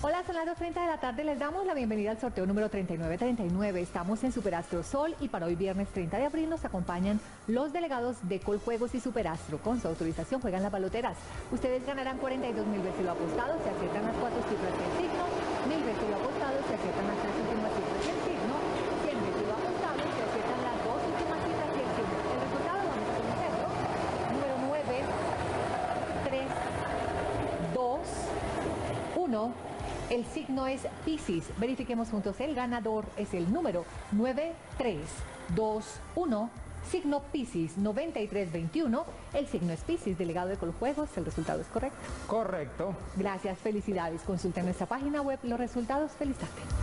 Hola, son las 2.30 de la tarde. Les damos la bienvenida al sorteo número 3939. Estamos en Superastro Sol y para hoy viernes 30 de abril nos acompañan los delegados de Coljuegos y Superastro. Con su autorización juegan las baloteras. Ustedes ganarán 42 mil veces apostados, se aciertan las cuatro cifras del signo, mil veces lo apostado, se aciertan las tres últimas cifras del signo, 100 veces lo apostado, se aciertan las dos últimas cifras del signo. El resultado vamos a conocerlo. Número 9, 3, 2, 1. El signo es Pisces. Verifiquemos juntos. El ganador es el número 9321. Signo Pisces 9321. El signo es Pisces, delegado de Coljuegos. El resultado es correcto. Correcto. Gracias, felicidades. Consulten nuestra página web los resultados. Feliz tarde.